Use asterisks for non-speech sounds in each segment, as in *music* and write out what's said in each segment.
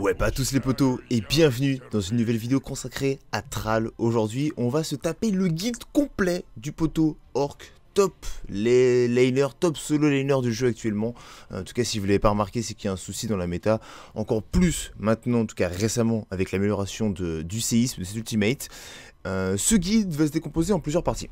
Ouais, pas tous les potos, et bienvenue dans une nouvelle vidéo consacrée à Tral. Aujourd'hui, on va se taper le guide complet du poteau Orc top les laners, top solo laner du jeu actuellement. En tout cas, si vous l'avez pas remarqué, c'est qu'il y a un souci dans la méta. Encore plus maintenant, en tout cas récemment, avec l'amélioration du séisme, de cet ultimate. Euh, ce guide va se décomposer en plusieurs parties.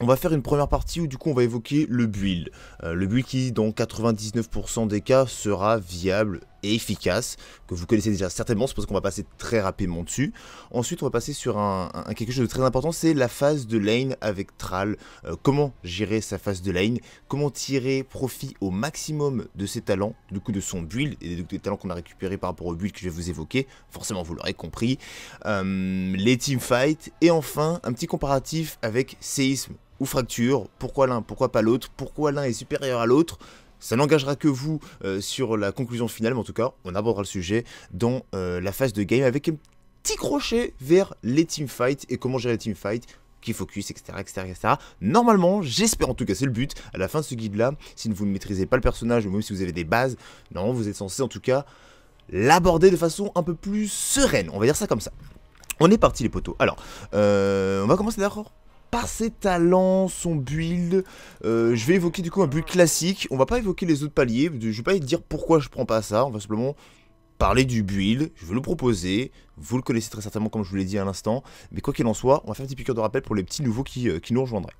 On va faire une première partie où du coup on va évoquer le build. Euh, le build qui dans 99% des cas sera viable et efficace, que vous connaissez déjà certainement, c'est parce qu'on va passer très rapidement dessus. Ensuite on va passer sur un, quelque chose de très important, c'est la phase de lane avec Thrall. Euh, comment gérer sa phase de lane, comment tirer profit au maximum de ses talents, du coup de son build et des, talents qu'on a récupérés par rapport au build que je vais vous évoquer, forcément vous l'aurez compris. Euh, les teamfights et enfin un petit comparatif avec Séisme ou fracture, pourquoi l'un, pourquoi pas l'autre, pourquoi l'un est supérieur à l'autre, ça n'engagera que vous euh, sur la conclusion finale, mais en tout cas, on abordera le sujet dans euh, la phase de game avec un petit crochet vers les teamfights et comment gérer les teamfights, qui focus, etc., etc., etc. Normalement, j'espère en tout cas, c'est le but, à la fin de ce guide-là, si vous ne maîtrisez pas le personnage ou même si vous avez des bases, non, vous êtes censé en tout cas l'aborder de façon un peu plus sereine, on va dire ça comme ça. On est parti les potos. Alors, euh, on va commencer d'abord par ses talents, son build. Euh, je vais évoquer du coup un build classique. On va pas évoquer les autres paliers. Je vais pas dire pourquoi je prends pas ça. On va simplement parler du build. Je vais le proposer. Vous le connaissez très certainement comme je vous l'ai dit à l'instant. Mais quoi qu'il en soit, on va faire un petit piqueur de rappel pour les petits nouveaux qui, euh, qui nous rejoindraient.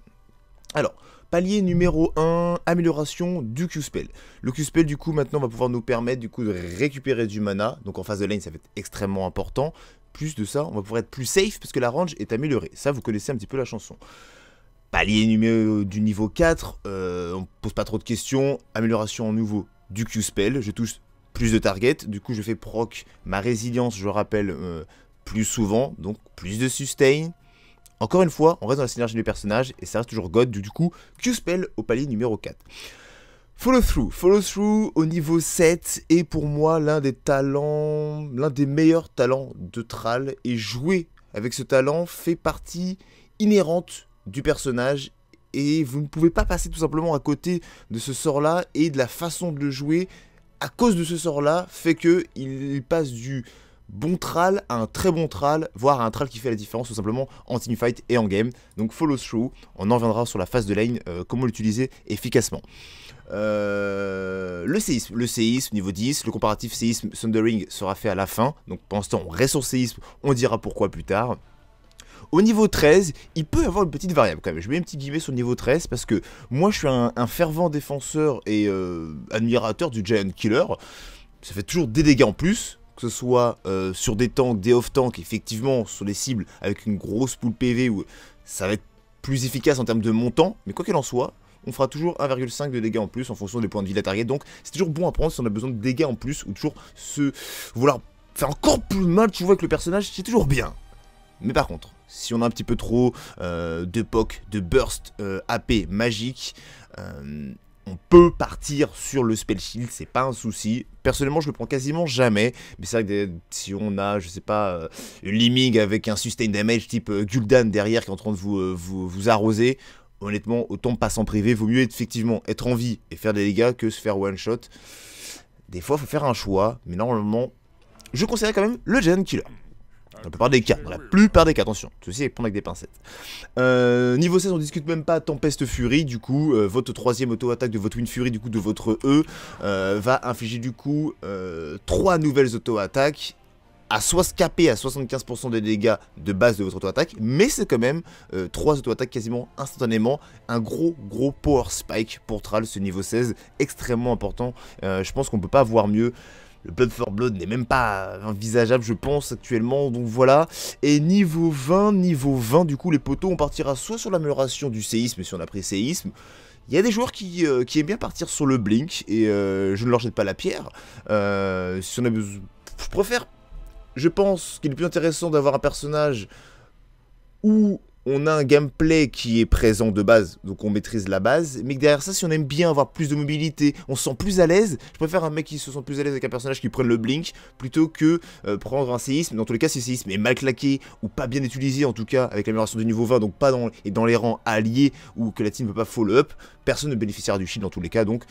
Alors, palier numéro 1, amélioration du Q-Spell. Le Q-Spell, du coup, maintenant, va pouvoir nous permettre, du coup, de récupérer du mana. Donc, en phase de lane, ça va être extrêmement important plus de ça, on va pouvoir être plus safe parce que la range est améliorée. Ça, vous connaissez un petit peu la chanson. Palier numéro du niveau 4, euh, on pose pas trop de questions. Amélioration en nouveau du Q-Spell. Je touche plus de target. Du coup, je fais proc ma résilience, je rappelle, euh, plus souvent. Donc, plus de sustain. Encore une fois, on reste dans la synergie des personnages et ça reste toujours God. Du coup, Q-Spell au palier numéro 4. Follow Through. Follow Through au niveau 7 est pour moi l'un des talents, l'un des meilleurs talents de Thrall. Et jouer avec ce talent fait partie inhérente du personnage. Et vous ne pouvez pas passer tout simplement à côté de ce sort-là et de la façon de le jouer. À cause de ce sort-là, fait que il passe du bon Thrall à un très bon Thrall, voire un Thrall qui fait la différence tout simplement en teamfight et en game. Donc follow through, on en reviendra sur la phase de lane, euh, comment l'utiliser efficacement. Euh, le séisme, le séisme niveau 10, le comparatif séisme Thundering sera fait à la fin. Donc pour l'instant on reste sur séisme, on dira pourquoi plus tard. Au niveau 13, il peut y avoir une petite variable quand même. Je mets un petit guillemets sur le niveau 13 parce que moi je suis un, fervent défenseur et euh, admirateur du Giant Killer. Ça fait toujours des dégâts en plus, que ce soit euh, sur des tanks, des off-tanks, effectivement sur les cibles avec une grosse poule PV où ça va être plus efficace en termes de montant, mais quoi qu'il en soit, on fera toujours 1,5 de dégâts en plus en fonction des points de vie de la. Donc c'est toujours bon à prendre si on a besoin de dégâts en plus ou toujours se vouloir faire encore plus mal, tu vois, avec le personnage, c'est toujours bien. Mais par contre, si on a un petit peu trop euh, de POC, de burst euh, AP magique, on peut partir sur le spell shield, c'est pas un souci. Personnellement, je le prends quasiment jamais, mais c'est vrai que si on a, je sais pas, une Liming avec un sustain damage type Gul'dan derrière qui est en train de vous, vous, vous arroser, honnêtement, autant passer en privé, vaut mieux effectivement être en vie et faire des dégâts que se faire one shot. Des fois, faut faire un choix, mais normalement, je conseillerais quand même le Gen Killer. Dans la plupart des cas, dans la plupart des cas, attention, ceci est prendre avec des pincettes. Euh, niveau 16, on discute même pas Tempeste Fury, du coup, euh, votre troisième auto-attaque de votre Wind Fury, du coup, de votre E, euh, va infliger du coup 3 nouvelles auto-attaques à soit scapé à 75% des dégâts de base de votre auto-attaque, mais c'est quand même 3 euh, auto-attaques quasiment instantanément. Un gros gros power spike pour Thrall, ce niveau 16, extrêmement important. Je pense qu'on peut pas voir mieux. Le Blood for Blood n'est même pas envisageable, je pense, actuellement. Donc voilà. Et niveau 20, niveau 20, du coup, les poteaux, on partira soit sur l'amélioration du séisme, si on a pris séisme. Il y a des joueurs qui, euh, qui, aiment bien partir sur le blink, et je ne leur jette pas la pierre. si on a besoin... Je préfère je pense qu'il est plus intéressant d'avoir un personnage où on a un gameplay qui est présent de base, donc on maîtrise la base, mais derrière ça, si on aime bien avoir plus de mobilité, on se sent plus à l'aise, je préfère un mec qui se sent plus à l'aise avec un personnage qui prenne le blink, plutôt que euh, prendre un séisme, dans tous les cas si le séisme est mal claqué, ou pas bien utilisé en tout cas, avec l'amélioration du niveau 20, donc pas dans, les rangs alliés, ou que la team ne peut pas follow-up, personne ne bénéficiera du shield dans tous les cas, donc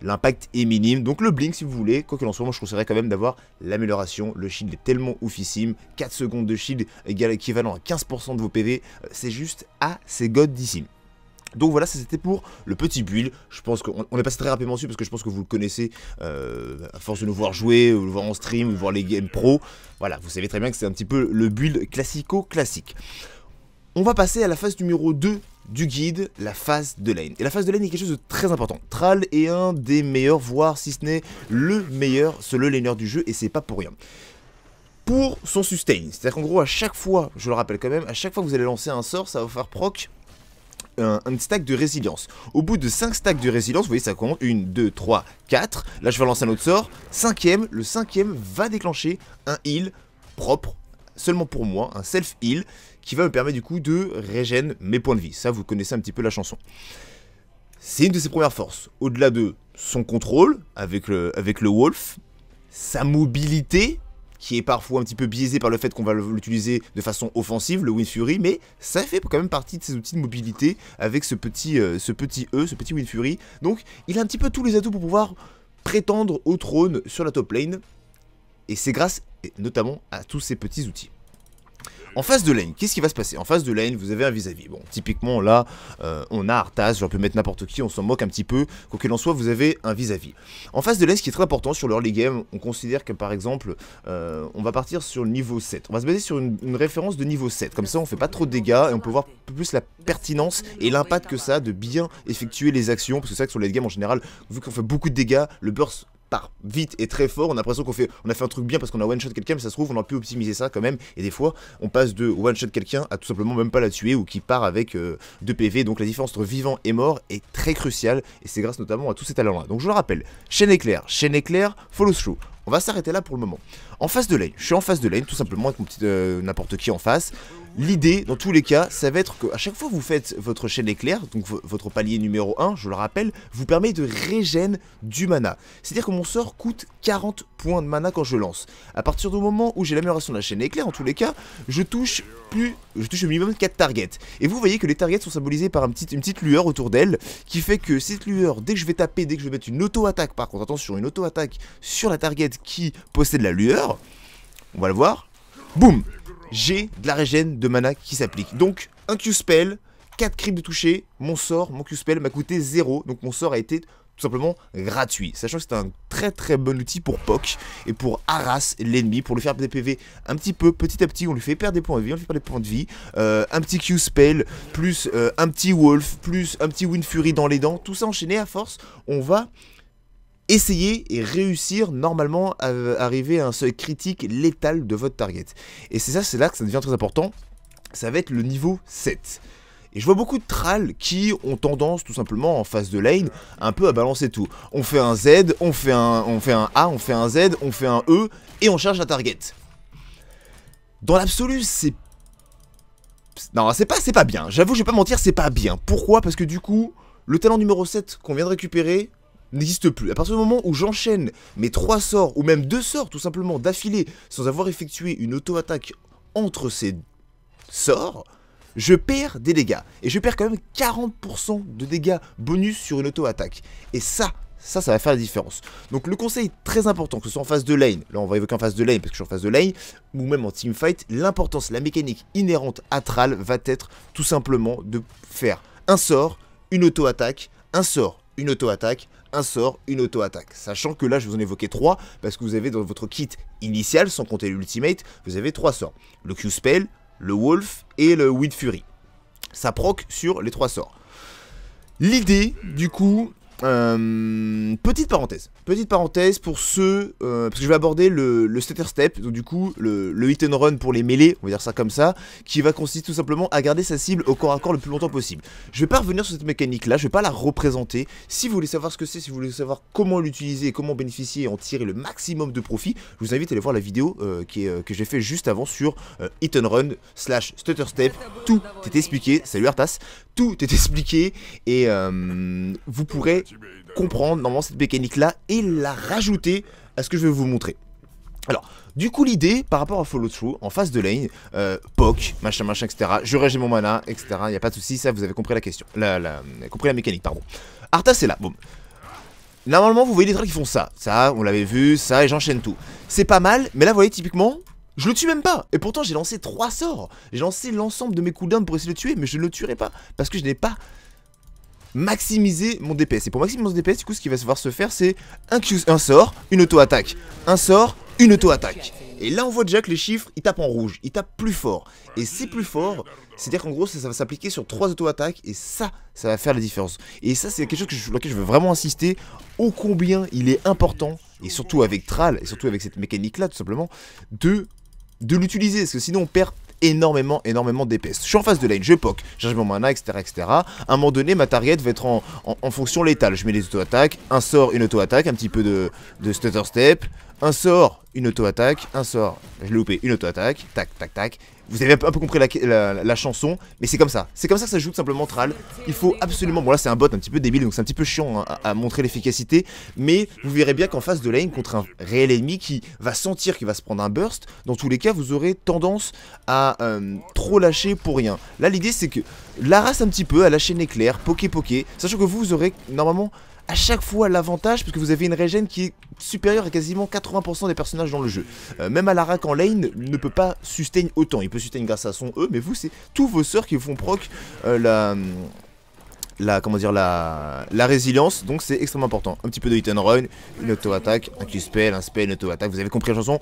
l'impact est minime, donc le blink si vous voulez, quoi que l'on soit, moi je conseillerais quand même d'avoir l'amélioration, le shield est tellement oufissime, 4 secondes de shield égal équivalent à 15% de vos PV, euh, c'est juste assez d'ici. Donc voilà, ça c'était pour le petit build. Je pense qu'on est passé très rapidement dessus parce que je pense que vous le connaissez euh, à force de nous voir jouer, ou le voir en stream, ou voir les games pro. Voilà, vous savez très bien que c'est un petit peu le build classico-classique. On va passer à la phase numéro 2 du guide, la phase de lane. Et la phase de lane est quelque chose de très important. Thrall est un des meilleurs, voire si ce n'est le meilleur le laner du jeu, et c'est pas pour rien pour son sustain. C'est-à-dire qu'en gros, à chaque fois, je le rappelle quand même, à chaque fois que vous allez lancer un sort, ça va faire proc un, stack de résilience. Au bout de 5 stacks de résilience, vous voyez, ça compte 1, 2, 3, 4. Là, je vais lancer un autre sort. Cinquième, le cinquième va déclencher un heal propre, seulement pour moi, un self-heal, qui va me permettre du coup de régénérer mes points de vie. Ça, vous connaissez un petit peu la chanson. C'est une de ses premières forces. Au-delà de son contrôle avec le, avec le Wolf, sa mobilité, qui est parfois un petit peu biaisé par le fait qu'on va l'utiliser de façon offensive, le Wind Fury, mais ça fait quand même partie de ses outils de mobilité avec ce petit, euh, ce petit E, ce petit Wind Fury. Donc il a un petit peu tous les atouts pour pouvoir prétendre au trône sur la top lane, et c'est grâce notamment à tous ces petits outils. En face de lane, qu'est-ce qui va se passer? En face de lane, vous avez un vis-à-vis. Bon, typiquement là, euh, on a Arthas, j'en peux mettre n'importe qui, on s'en moque un petit peu. Quoi qu'il en soit, vous avez un vis-à-vis. En face de lane, ce qui est très important sur le early game, on considère que par exemple, euh, on va partir sur le niveau 7. On va se baser sur une, référence de niveau 7. Comme ça, on fait pas trop de dégâts et on peut voir plus la pertinence et l'impact que ça de bien effectuer les actions. Parce que c'est vrai que sur le late game en général, vu qu'on fait beaucoup de dégâts, le burst vite et très fort. On a l'impression qu'on fait, on a fait un truc bien parce qu'on a one shot quelqu'un, mais ça se trouve on a pu optimiser ça quand même. Et des fois, on passe de one shot quelqu'un à tout simplement même pas la tuer ou qui part avec 2 euh, PV. Donc la différence entre vivant et mort est très cruciale et c'est grâce notamment à tous ces talents-là. Donc je le rappelle, chaîne éclair, chaîne éclair, follow through. On va s'arrêter là pour le moment. En face de lane, je suis en face de lane, tout simplement avec mon petit euh, n'importe qui en face. L'idée, dans tous les cas, ça va être qu'à chaque fois que vous faites votre chaîne éclair, donc votre palier numéro 1, je le rappelle, vous permet de régénérer du mana. C'est-à-dire que mon sort coûte 40 points de mana quand je lance. À partir du moment où j'ai l'amélioration de la chaîne éclair, en tous les cas, je touche plus, je touche au minimum 4 targets. Et vous voyez que les targets sont symbolisés par une petite, une petite lueur autour d'elle, qui fait que cette lueur, dès que je vais taper, dès que je vais mettre une auto-attaque, par contre attention, une auto-attaque sur la target qui possède la lueur, on va le voir, boum j'ai de la régène de mana qui s'applique. Donc, un Q-spell, 4 crimes de toucher, mon sort, mon Q-spell m'a coûté 0, donc mon sort a été tout simplement gratuit. Sachant que c'est un très très bon outil pour POC et pour harass l'ennemi, pour lui faire des PV un petit peu, petit à petit, on lui fait perdre des points de vie, on lui fait perdre des points de vie, euh, un petit Q-spell, plus euh, un petit Wolf, plus un petit Wind Fury dans les dents, tout ça enchaîné à force, on va Essayez et réussir normalement à arriver à un seuil critique létal de votre target. Et c'est ça, c'est là que ça devient très important. Ça va être le niveau 7. Et je vois beaucoup de tralls qui ont tendance tout simplement en phase de lane un peu à balancer tout. On fait un Z, on fait un, A, on fait un Z, on fait un E et on charge la target. Dans l'absolu, c'est... Non, c'est pas, pas bien. J'avoue, je vais pas mentir, c'est pas bien. Pourquoi? Parce que du coup, le talent numéro 7 qu'on vient de récupérer, n'existe plus. À partir du moment où j'enchaîne mes trois sorts, ou même deux sorts tout simplement d'affilée, sans avoir effectué une auto-attaque entre ces sorts, je perds des dégâts. Et je perds quand même 40% de dégâts bonus sur une auto-attaque. Et ça, ça, ça va faire la différence. Donc le conseil très important, que ce soit en phase de lane, là on va évoquer en phase de lane parce que je suis en phase de lane, ou même en teamfight, l'importance, la mécanique inhérente à Thrall va être tout simplement de faire un sort, une auto-attaque, un sort, une auto-attaque, un sort, une auto-attaque. Sachant que là, je vous en évoquais trois, parce que vous avez dans votre kit initial, sans compter l'ultimate, vous avez trois sorts. Le Q-Spell, le Wolf et le Wind Fury. Ça proc sur les trois sorts. L'idée, du coup, euh, petite parenthèse, petite parenthèse pour ceux, euh, parce que je vais aborder le, le stutter step, donc du coup le, le, hit and run pour les mêlées, on va dire ça comme ça, qui va consister tout simplement à garder sa cible au corps à corps le plus longtemps possible. Je vais pas revenir sur cette mécanique là, je vais pas la représenter. Si vous voulez savoir ce que c'est, si vous voulez savoir comment l'utiliser, comment bénéficier et en tirer le maximum de profit, je vous invite à aller voir la vidéo euh, qui est, que j'ai fait juste avant sur hit and run slash stutter step. Tout est expliqué, salut Artas, tout est *laughs* expliqué et vous pourrez comprendre normalement cette mécanique là et la rajouter à ce que je vais vous montrer. Alors, du coup, l'idée par rapport à follow through en phase de lane, euh, POC, machin, machin, etc. Je régime mon mana, etc. Il n'y a pas de souci, ça vous avez compris la question, la, compris la mécanique, pardon. Arthas c'est là, boum. Normalement, vous voyez les trolls qui font ça, ça, on l'avait vu, ça, et j'enchaîne tout. C'est pas mal, mais là, vous voyez, typiquement, je le tue même pas Et pourtant j'ai lancé 3 sorts J'ai lancé l'ensemble de mes cooldowns pour essayer de le tuer Mais je ne le tuerai pas Parce que je n'ai pas maximiser mon DPS. Et pour maximiser mon DPS, du coup, ce qui va devoir se faire, c'est un, sort, une auto-attaque. Un sort, une auto-attaque. Et là, on voit déjà que les chiffres, ils tapent en rouge. Ils tapent plus fort. Et c'est plus fort, c'est-à-dire qu'en gros, ça, va s'appliquer sur trois auto-attaques. Et ça, ça va faire la différence. Et ça, c'est quelque chose sur lequel je veux vraiment insister. Ô combien il est important, et surtout avec Tral, et surtout avec cette mécanique-là, tout simplement, de de l'utiliser, parce que sinon on perd énormément, énormément d'épaisse. Je suis en face de lane, je poke, j'ai mon mana, etc., etc. À un moment donné, ma target va être en, en, fonction létale. Je mets des auto-attaques, un sort, une auto-attaque, un petit peu de, de stutter step, un sort, une auto-attaque, un sort, je l'ai loupé, une auto-attaque, tac, tac, tac, vous avez un peu compris la, chanson, mais c'est comme ça. C'est comme ça que ça joue tout simplement Tral. Il faut absolument... Bon là c'est un bot un petit peu débile, donc c'est un petit peu chiant hein, à, montrer l'efficacité, mais vous verrez bien qu'en face de lane, contre un réel ennemi qui va sentir qu'il va se prendre un burst, dans tous les cas vous aurez tendance à euh, trop lâcher pour rien. Là l'idée c'est que la race un petit peu, à lâcher une éclair, poké poké, sachant que vous aurez normalement à chaque fois l'avantage parce que vous avez une régène qui est supérieure à quasiment 80% des personnages dans le jeu. Euh, même Alarak en lane ne peut pas sustain autant. Il peut sustain grâce à son E, mais vous, c'est tous vos sorts qui font proc euh, la la comment dire la, la résilience donc c'est extrêmement important un petit peu de hit and run une auto attaque un Q-spell un spell une auto attaque vous avez compris la chanson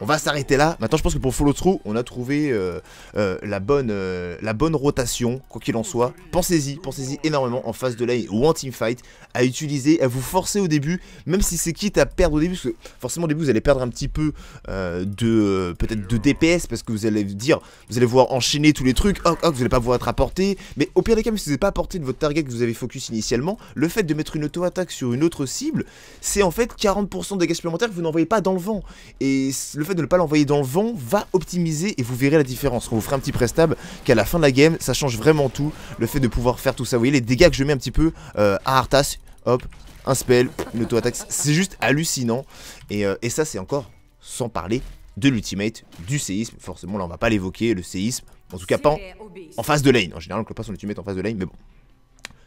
on va s'arrêter là. Maintenant, je pense que pour follow through, on a trouvé euh, euh, la, bonne, euh, la bonne rotation, quoi qu'il en soit. Pensez-y, pensez-y énormément en phase de lane ou en teamfight à utiliser, à vous forcer au début, même si c'est quitte à perdre au début, parce que forcément au début vous allez perdre un petit peu de peut-être de DPS parce que vous allez dire, vous allez voir enchaîner tous les trucs, oh, oh, vous allez pas pouvoir être apporté. Mais au pire des cas, même si vous n'avez pas apporté de votre target que vous avez focus initialement, le fait de mettre une auto-attaque sur une autre cible, c'est en fait 40% de dégâts supplémentaires que vous n'envoyez pas dans le vent. Et le fait de ne pas l'envoyer dans le vent va optimiser et vous verrez la différence. Quand vous ferez un petit prestab, qu'à la fin de la game, ça change vraiment tout. Le fait de pouvoir faire tout ça. Vous voyez les dégâts que je mets un petit peu euh, à Arthas, hop, un spell, une auto-attaque, c'est juste hallucinant. Et, euh, et ça, c'est encore sans parler de l'ultimate, du séisme. Forcément, là, on va pas l'évoquer, le séisme. En tout cas, pas en, phase de lane. En général, on ne pas son ultimate en phase de lane, mais bon.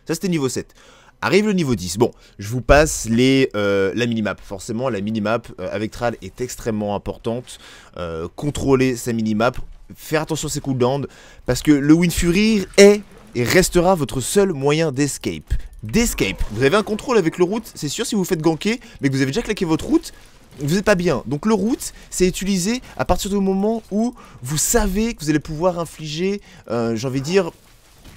Ça, c'était niveau 7. Arrive le niveau 10. Bon, je vous passe les, euh, la minimap. Forcément, la minimap euh, avec Tral est extrêmement importante. Euh, contrôler sa minimap, faire attention à ses cooldowns, parce que le Wind Fury est et restera votre seul moyen d'escape. D'escape. Vous avez un contrôle avec le route, c'est sûr si vous faites ganker, mais que vous avez déjà claqué votre route, vous n'êtes pas bien. Donc le route, c'est utilisé à partir du moment où vous savez que vous allez pouvoir infliger, j'ai envie de dire,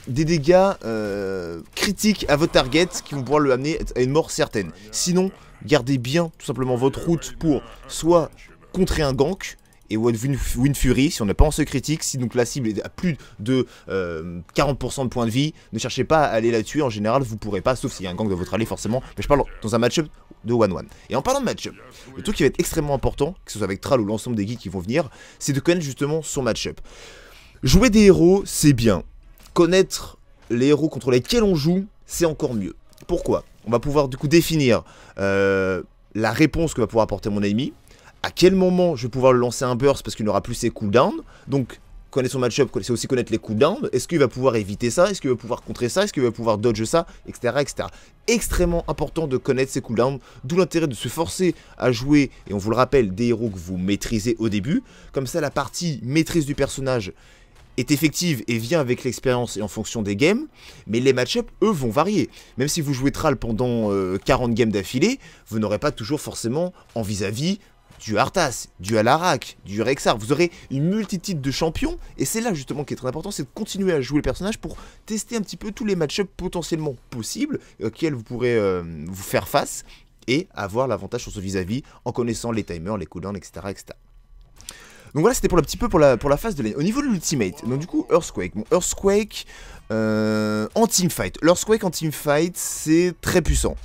des dégâts euh, critiques à votre target qui vont pouvoir le amener à une mort certaine. Sinon, gardez bien tout simplement votre route pour soit contrer un gank, et Win Fury, si on n'est pas en seuil critique, si donc la cible est à plus de 40% euh, de points de vie, ne cherchez pas à aller la tuer, en général vous pourrez pas, sauf s'il y a un gank de votre allié forcément, mais je parle dans un match-up de 1-1. Et en parlant de match-up, le truc qui va être extrêmement important, que ce soit avec Tral ou l'ensemble des guides qui vont venir, c'est de connaître justement son match-up. Jouer des héros, c'est bien, connaître les héros contre lesquels on joue, c'est encore mieux. Pourquoi? On va pouvoir du coup définir euh, la réponse que va pouvoir apporter mon ennemi, à quel moment je vais pouvoir le lancer un burst parce qu'il n'aura plus ses cooldowns, donc connaître son match-up, c'est aussi connaître les cooldowns, est-ce qu'il va pouvoir éviter ça, est-ce qu'il va pouvoir contrer ça, est-ce qu'il va pouvoir dodge ça, etc. etc. Extrêmement important de connaître ses cooldowns, d'où l'intérêt de se forcer à jouer, et on vous le rappelle, des héros que vous maîtrisez au début, comme ça la partie maîtrise du personnage est effective et vient avec l'expérience et en fonction des games, mais les match-up, eux, vont varier. Même si vous jouez Tral pendant 40 euh, games d'affilée, vous n'aurez pas toujours forcément en vis-à-vis du Arthas, du Alarak, du Rexar. Vous aurez une multitude de champions. Et c'est là justement qui est très important, c'est de continuer à jouer le personnage pour tester un petit peu tous les match-ups potentiellement possibles auxquels vous pourrez euh, vous faire face et avoir l'avantage sur ce vis-à-vis en connaissant les timers, les cooldowns, etc. etc. Donc voilà, c'était pour un petit peu pour la, pour la phase de lane. Au niveau de l'ultimate, donc du coup, Earthquake. Bon, Earthquake euh, en teamfight. L'Earthquake en teamfight, c'est très puissant.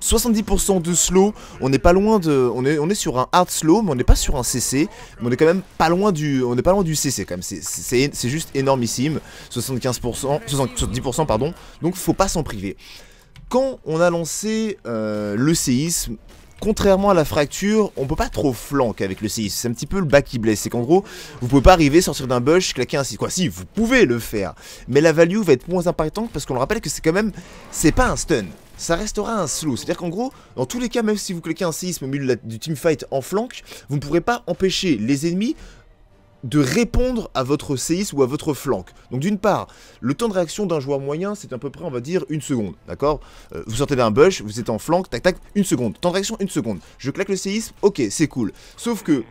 70% de slow, on n'est pas loin de... On est, on est sur un hard slow, mais on n'est pas sur un CC. Mais on est quand même pas loin du, on n'est pas loin du CC quand même. C'est juste énormissime. 75%, 70% pardon. Donc faut pas s'en priver. Quand on a lancé euh, le séisme, contrairement à la fracture, on peut pas trop flank avec le séisme. C'est un petit peu le bas qui blesse. C'est qu'en gros, vous pouvez pas arriver, sortir d'un bush, claquer un 6. Quoi, si, vous pouvez le faire. Mais la value va être moins impactante parce qu'on le rappelle que c'est quand même. C'est pas un stun. Ça restera un slow. C'est-à-dire qu'en gros, dans tous les cas, même si vous claquez un séisme au milieu du teamfight en flank, vous ne pourrez pas empêcher les ennemis de répondre à votre séisme ou à votre flank. Donc d'une part, le temps de réaction d'un joueur moyen, c'est à peu près, on va dire, une seconde, d'accord? Euh, Vous sortez d'un bush, vous êtes en flank, tac tac, une seconde. Temps de réaction, une seconde. Je claque le séisme, ok, c'est cool. Sauf que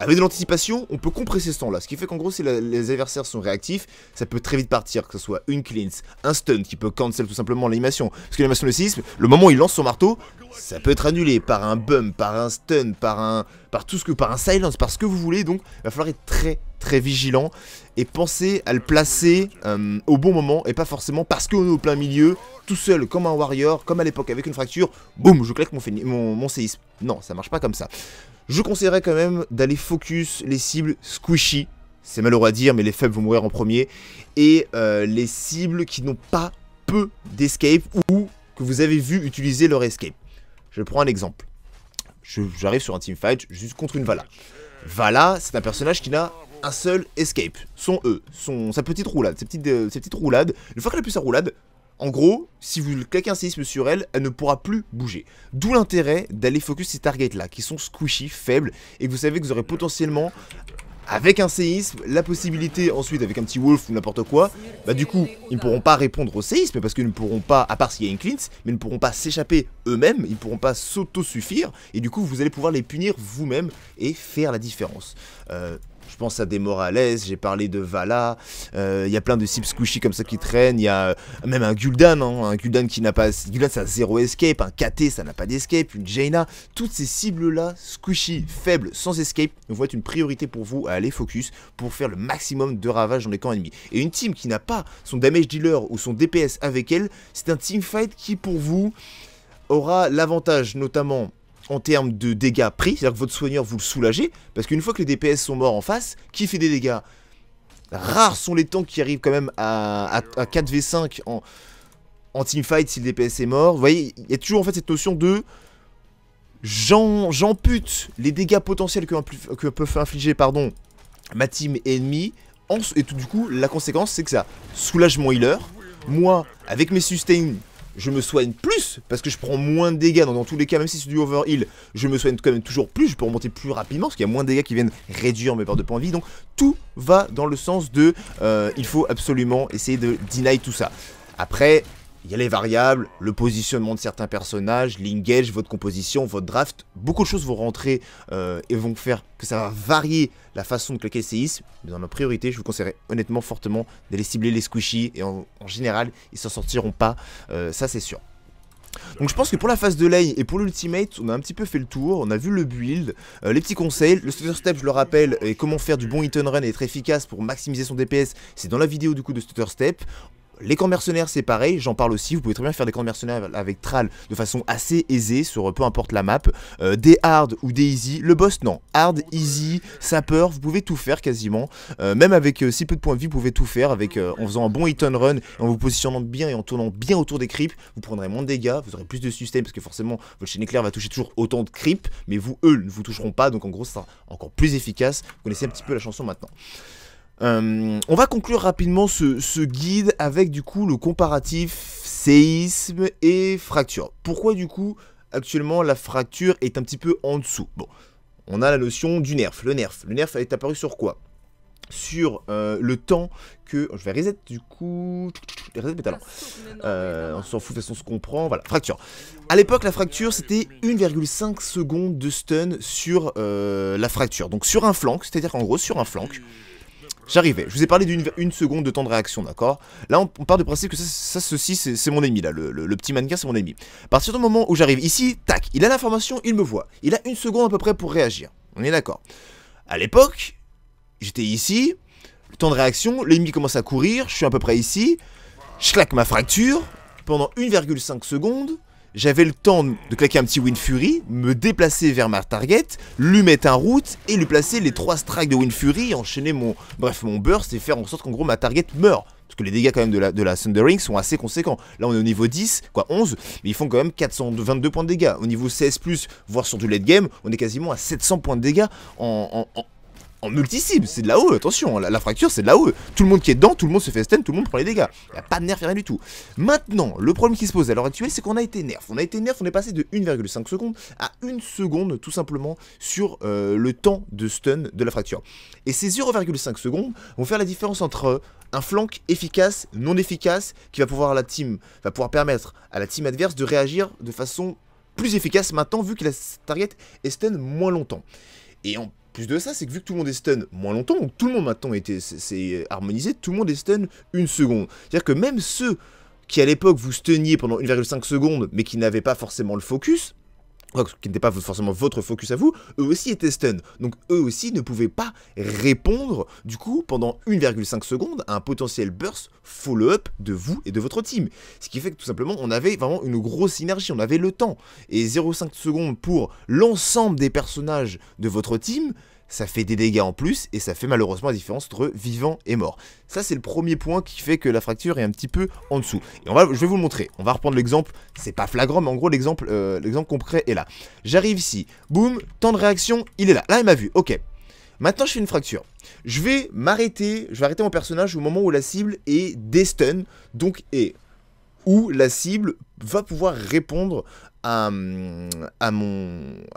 avec de l'anticipation, on peut compresser ce temps-là. Ce qui fait qu'en gros, si les adversaires sont réactifs, ça peut très vite partir. Que ce soit une cleanse, un stun qui peut cancel tout simplement l'animation. Parce que l'animation de séisme, le moment où il lance son marteau, ça peut être annulé par un bump, par un stun, par un, par tout ce que, par un silence, par ce que vous voulez. Donc, il va falloir être très très vigilant et penser à le placer euh, au bon moment et pas forcément parce qu'on est au plein milieu, tout seul comme un warrior, comme à l'époque avec une fracture, boum, je claque mon, mon, mon séisme. Non, ça marche pas comme ça. Je conseillerais quand même d'aller focus les cibles squishy, c'est malheureux à dire, mais les faibles vont mourir en premier, et euh, les cibles qui n'ont pas peu d'escape ou que vous avez vu utiliser leur escape. Je prends un exemple. J'arrive sur un teamfight juste contre une Vala. Vala, c'est un personnage qui n'a un seul escape, son E, son, sa petite roulade, ses petites, euh, ses petites roulades. Une fois qu'elle a plus sa roulade, en gros, si vous claquez un séisme sur elle, elle ne pourra plus bouger. D'où l'intérêt d'aller focus ces targets là, qui sont squishy, faibles, et que vous savez que vous aurez potentiellement, avec un séisme, la possibilité ensuite, avec un petit wolf ou n'importe quoi, bah du coup, ils ne pourront pas répondre au séisme, parce qu'ils ne pourront pas, à part s'il y a une cleanse, mais ils ne pourront pas s'échapper eux-mêmes, ils ne pourront pas s'auto-suffire, et du coup, vous allez pouvoir les punir vous-même et faire la différence. Euh, je pense à des Morales, j'ai parlé de Vala, il euh, y a plein de cibles squishy comme ça qui traînent, il y a euh, même un Gul'dan, hein, un Gul'dan qui n'a pas... Gul'dan ça a zéro escape, un KT ça n'a pas d'escape, une Jaina, toutes ces cibles là, squishy, faibles, sans escape, vont être une priorité pour vous à aller focus pour faire le maximum de ravages dans les camps ennemis. Et une team qui n'a pas son damage dealer ou son DPS avec elle, c'est un teamfight qui pour vous aura l'avantage notamment en termes de dégâts pris, c'est-à-dire que votre soigneur vous le soulagez, parce qu'une fois que les DPS sont morts en face, qui fait des dégâts? Rares sont les temps qui arrivent quand même à, 4v5 en, teamfight si le DPS est mort. Vous voyez, il y a toujours en fait cette notion de j'ampute les dégâts potentiels que, peuvent infliger pardon, ma team ennemie. et du coup, la conséquence, c'est que ça soulage mon healer. Moi, avec mes sustains je me soigne plus, parce que je prends moins de dégâts, dans, tous les cas, même si c'est du overheal, je me soigne quand même toujours plus, je peux remonter plus rapidement, parce qu'il y a moins de dégâts qui viennent réduire mes barres de points de vie, donc tout va dans le sens de, euh, il faut absolument essayer de deny tout ça. Après, il y a les variables, le positionnement de certains personnages, l'engage, votre composition, votre draft. Beaucoup de choses vont rentrer euh, et vont faire que ça va varier la façon de claquer le séisme. Mais dans la priorité, je vous conseillerais honnêtement fortement d'aller cibler les squishy. Et en, général, ils s'en sortiront pas. Euh, ça, c'est sûr. Donc je pense que pour la phase de lane et pour l'ultimate, on a un petit peu fait le tour, on a vu le build, euh, les petits conseils, le stutter step je le rappelle, et comment faire du bon hit and run et être efficace pour maximiser son DPS, c'est dans la vidéo du coup de stutter step. Les camps mercenaires c'est pareil, j'en parle aussi, vous pouvez très bien faire des camps mercenaires avec Thrall de façon assez aisée sur peu importe la map. Euh, des hard ou des easy, le boss non, hard, easy, sapeur, vous pouvez tout faire quasiment. Euh, même avec euh, si peu de points de vie, vous pouvez tout faire avec, en faisant un bon hit and run, en vous positionnant bien et en tournant bien autour des creeps, vous prendrez moins de dégâts, vous aurez plus de sustain parce que forcément votre chaîne éclair va toucher toujours autant de creeps, mais vous eux ne vous toucheront pas, donc en gros ça sera encore plus efficace. Vous connaissez un petit peu la chanson maintenant. Euh, on va conclure rapidement ce, guide avec du coup le comparatif séisme et fracture. Pourquoi du coup actuellement la fracture est un petit peu en dessous? Bon, on a la notion du nerf. Le nerf, le nerf est apparu sur quoi? Sur euh, le temps que... Je vais reset du coup... Reset métal. Euh, on s'en fout de toute façon ce qu'on prend. Voilà, fracture. À l'époque, la fracture, c'était 1,5 secondes de stun sur euh, la fracture. Donc sur un flanc, c'est-à-dire qu'en gros, sur un flanc, J'arrivais, je vous ai parlé d'une seconde de temps de réaction, d'accord? Là, on, part du principe que ça, ceci, c'est mon ennemi, là, le, petit mannequin, c'est mon ennemi. À partir du moment où j'arrive ici, tac, il a l'information, il me voit. Il a une seconde à peu près pour réagir, on est d'accord? À l'époque, j'étais ici, le temps de réaction, l'ennemi commence à courir, je suis à peu près ici, je claque ma fracture, pendant 1,5 secondes, j'avais le temps de claquer un petit Wind Fury, me déplacer vers ma target, lui mettre un route et lui placer les 3 strikes de Wind Fury, enchaîner mon, bref, mon burst et faire en sorte qu'en gros ma target meure. Parce que les dégâts quand même de la, de la Thundering sont assez conséquents. Là on est au niveau 10, quoi 11, mais ils font quand même 422 points de dégâts. Au niveau 16+, voire sur du late game, on est quasiment à 700 points de dégâts en multi-cible, c'est de la haut, attention, la, fracture c'est de la haut. Tout le monde qui est dedans, tout le monde se fait stun, tout le monde prend les dégâts. Il n'y a pas de nerf, rien du tout. Maintenant, le problème qui se pose à l'heure actuelle, c'est qu'on a été nerf. On a été nerf, on est passé de 1,5 secondes à 1 seconde, tout simplement, sur euh, le temps de stun de la fracture. Et ces 0,5 secondes vont faire la différence entre un flank efficace, non efficace, qui va pouvoir, la team, va pouvoir permettre à la team adverse de réagir de façon plus efficace maintenant, vu que la target est stun moins longtemps. Et en plus de ça, c'est que vu que tout le monde est stun moins longtemps, donc tout le monde maintenant c'est harmonisé, tout le monde est stun une seconde. C'est-à-dire que même ceux qui à l'époque vous stuniez pendant 1,5 secondes, mais qui n'avaient pas forcément le focus, qui n'était pas forcément votre focus à vous, eux aussi étaient stun. Donc eux aussi ne pouvaient pas répondre, du coup, pendant 1,5 secondes à un potentiel burst follow-up de vous et de votre team. Ce qui fait que tout simplement, on avait vraiment une grosse synergie, on avait le temps. Et 0,5 secondes pour l'ensemble des personnages de votre team, ça fait des dégâts en plus et ça fait malheureusement la différence entre vivant et mort. Ça c'est le premier point qui fait que la fracture est un petit peu en dessous. Et on va, je vais vous le montrer. On va reprendre l'exemple. C'est pas flagrant, mais en gros l'exemple, euh, concret est là. J'arrive ici, boum, temps de réaction, il est là. Là il m'a vu. Ok. Maintenant je fais une fracture. Je vais m'arrêter, je vais arrêter mon personnage au moment où la cible est destun, donc et où la cible va pouvoir répondre à, à, mon,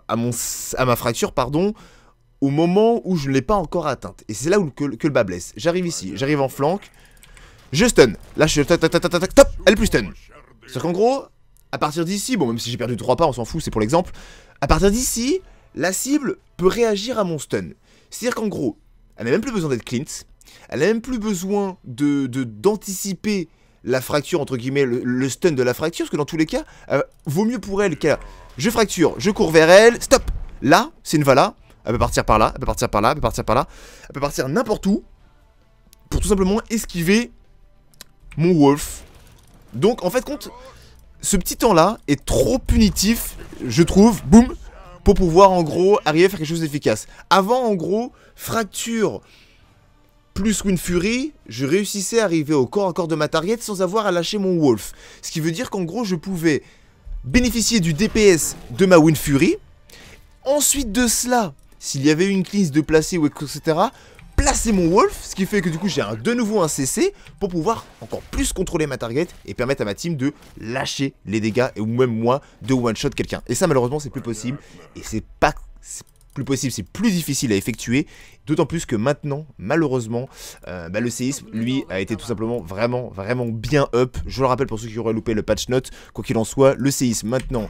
à, mon, à ma fracture pardon, au moment où je ne l'ai pas encore atteinte. Et c'est là où que, le bas blesse. J'arrive ici, j'arrive en flanc, je stun. Là, je tac, tac, tac, tac, top, elle est plus stun. C'est qu'en gros, à partir d'ici, bon, même si j'ai perdu 3 pas, on s'en fout, c'est pour l'exemple. À partir d'ici, la cible peut réagir à mon stun. C'est-à-dire qu'en gros, elle n'a même plus besoin d'être clean, elle n'a même plus besoin de d'anticiper la fracture, entre guillemets, le, stun de la fracture, parce que dans tous les cas, euh, vaut mieux pour elle qu'elle... Je fracture, je cours vers elle, stop Là, c'est une Vala, elle peut partir par là, elle peut partir par là, elle peut partir par là. Elle peut partir n'importe où. Pour tout simplement esquiver mon wolf. Donc en fait compte, ce petit temps là est trop punitif, je trouve, boum, pour pouvoir en gros arriver à faire quelque chose d'efficace. Avant en gros, fracture plus Wind Fury, je réussissais à arriver au corps à corps de ma target sans avoir à lâcher mon wolf. Ce qui veut dire qu'en gros je pouvais bénéficier du DPS de ma Wind Fury. Ensuite de cela, s'il y avait une crise de placer ou etc., placer mon wolf, ce qui fait que du coup j'ai de nouveau un CC pour pouvoir encore plus contrôler ma target et permettre à ma team de lâcher les dégâts ou même moi de one-shot quelqu'un. Et ça malheureusement c'est plus possible et c'est pas plus possible, c'est plus difficile à effectuer, d'autant plus que maintenant, malheureusement, euh, bah, le séisme, lui, a été tout simplement vraiment, vraiment bien up. Je le rappelle pour ceux qui auraient loupé le patch note, quoi qu'il en soit, le séisme maintenant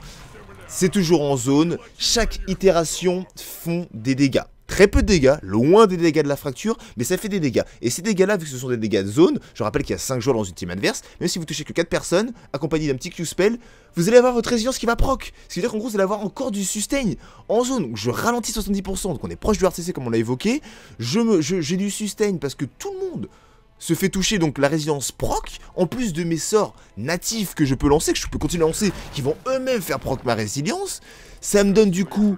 c'est toujours en zone, chaque itération font des dégâts. Très peu de dégâts, loin des dégâts de la fracture, mais ça fait des dégâts. Et ces dégâts-là, vu que ce sont des dégâts de zone, je rappelle qu'il y a 5 joueurs dans une team adverse, même si vous touchez que 4 personnes, accompagné d'un petit Q-spell, vous allez avoir votre résilience qui va proc. Ce qui veut dire qu'en gros, vous allez avoir encore du sustain en zone. Donc je ralentis 70%, donc on est proche du RCC comme on l'a évoqué. J'ai je du sustain parce que tout le monde se fait toucher donc la résilience proc, en plus de mes sorts natifs que je peux lancer, que je peux continuer à lancer, qui vont eux-mêmes faire proc ma résilience, ça me donne du coup...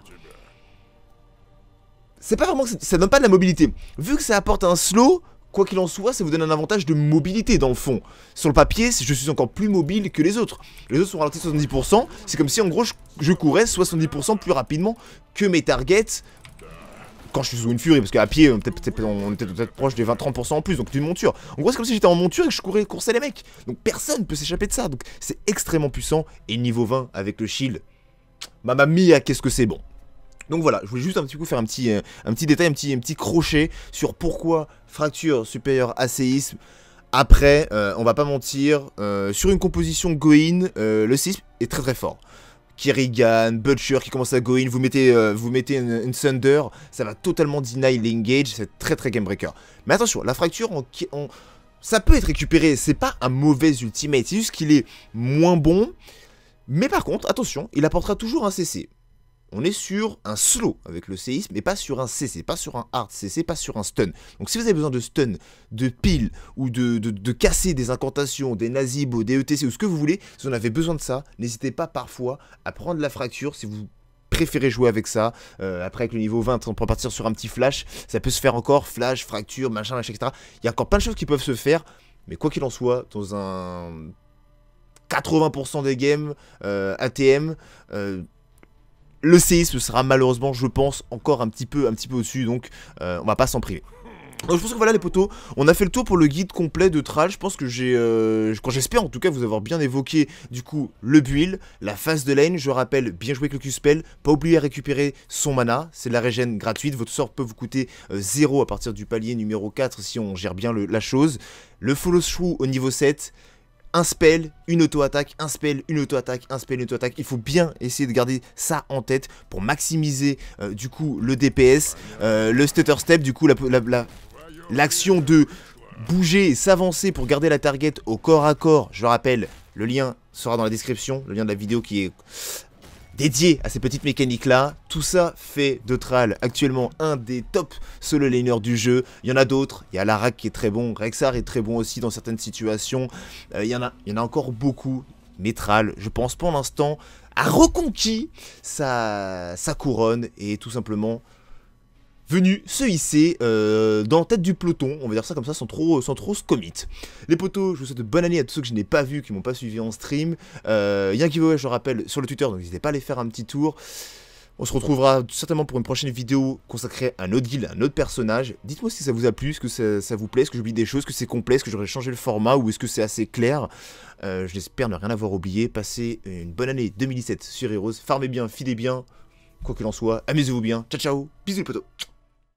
C'est pas vraiment... ça donne pas de la mobilité. Vu que ça apporte un slow, quoi qu'il en soit, ça vous donne un avantage de mobilité dans le fond. Sur le papier, je suis encore plus mobile que les autres. Les autres sont ralentis 70%, c'est comme si en gros je, je courais 70% plus rapidement que mes targets quand je suis sous une furie, parce qu'à pied, on était peut-être proche des 20-30% en plus, donc une monture. En gros, c'est comme si j'étais en monture et que je courais, coursais les mecs. Donc personne peut s'échapper de ça. Donc c'est extrêmement puissant. Et niveau 20 avec le shield, mamma mia, qu'est-ce que c'est bon. Donc voilà, je voulais juste un petit coup faire un petit, euh, détail, un petit, un petit crochet sur pourquoi fracture supérieure à séisme. Après, euh, on va pas mentir, euh, sur une composition go-in, le séisme est très très fort. Kerrigan, Butcher qui commence à go in, vous mettez, vous mettez une, Thunder, ça va totalement deny l'engage, c'est très très game breaker. Mais attention, la fracture, ça peut être récupéré, c'est pas un mauvais ultimate, c'est juste qu'il est moins bon. Mais par contre, attention, il apportera toujours un CC on est sur un slow avec le séisme, mais pas sur un CC, pas sur un hard CC, pas sur un stun. Donc si vous avez besoin de stun, de pile, ou de, casser des incantations, des nazibos, des ETC, ou ce que vous voulez, si vous en avez besoin de ça, n'hésitez pas parfois à prendre la fracture si vous préférez jouer avec ça. Euh, après, avec le niveau 20, on peut partir sur un petit flash. Ça peut se faire encore, flash, fracture, machin, machin, etc. Il y a encore plein de choses qui peuvent se faire. Mais quoi qu'il en soit, dans un 80% des games euh, ATM, euh, le séisme sera malheureusement, je pense, encore un petit peu, un petit peu au-dessus, donc euh, on va pas s'en priver. Donc je pense que voilà les potos, on a fait le tour pour le guide complet de Tral, je pense que j'ai, euh, quand j'espère en tout cas vous avoir bien évoqué du coup le build, la phase de lane, je rappelle bien jouer avec le Q-Spell, pas oublier à récupérer son mana, c'est de la régène gratuite, votre sort peut vous coûter 0 euh, à partir du palier numéro 4 si on gère bien la chose, le follow through au niveau 7, un spell, une auto-attaque, un spell, une auto-attaque, un spell, une auto-attaque. Il faut bien essayer de garder ça en tête pour maximiser euh, du coup le DPS, euh, le stutter step, du coup l'action de bouger et s'avancer pour garder la target au corps à corps. Je rappelle, le lien sera dans la description, le lien de la vidéo qui est dédié à ces petites mécaniques-là. Tout ça fait de Tral actuellement un des top solo laners du jeu. Il y en a d'autres. Il y a Larak qui est très bon. Rexar est très bon aussi dans certaines situations. Euh, il, y en a, encore beaucoup. Mais Tral, je pense pour l'instant, a reconquis sa couronne et tout simplement venu se hisser euh, dans tête du peloton, on va dire ça comme ça, sans trop, sans trop se commit. Les potos, je vous souhaite bonne année à tous ceux que je n'ai pas vus, qui m'ont pas suivi en stream. Euh, il y a un giveaway, je rappelle, sur le Twitter, donc n'hésitez pas à aller faire un petit tour. On se retrouvera certainement pour une prochaine vidéo consacrée à un autre guild, à un autre personnage. Dites-moi si ça vous a plu, est-ce que ça, vous plaît, est-ce que j'oublie des choses, est-ce que c'est complet, est-ce que j'aurais changé le format ou est-ce que c'est assez clair? Euh, J'espère ne rien avoir oublié. Passez une bonne année 2017 sur Heroes. Farmez bien, filez bien, quoi qu'il en soit. Amusez-vous bien. Ciao ciao, bisous les potos